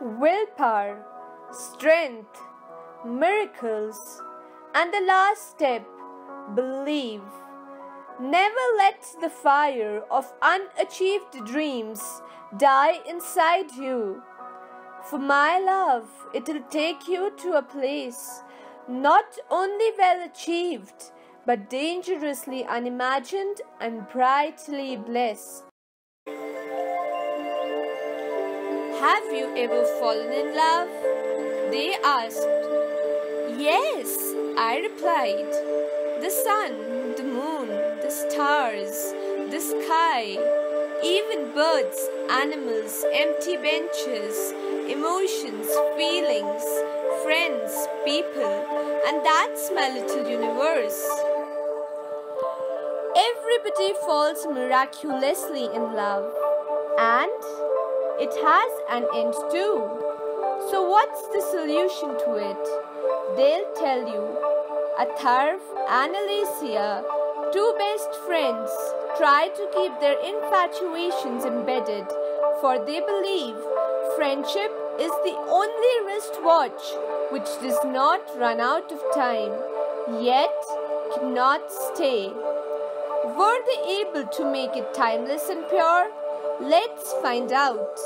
willpower, strength, miracles, and the last step, believe. Never let the fire of unachieved dreams die inside you. For my love, it'll take you to a place not only well achieved, but dangerously unimagined and brightly blessed. Have you ever fallen in love? They asked. Yes, I replied. The sun, the moon, the stars, the sky, even birds, animals, empty benches, emotions, feelings, friends, people, and that's my little universe. Everybody falls miraculously in love, and it has an end too. So, what's the solution to it? They'll tell you. Atharv and Alessia, two best friends, try to keep their infatuations embedded, for they believe friendship is the only wristwatch which does not run out of time, yet cannot stay. Were they able to make it timeless and pure? Let's find out.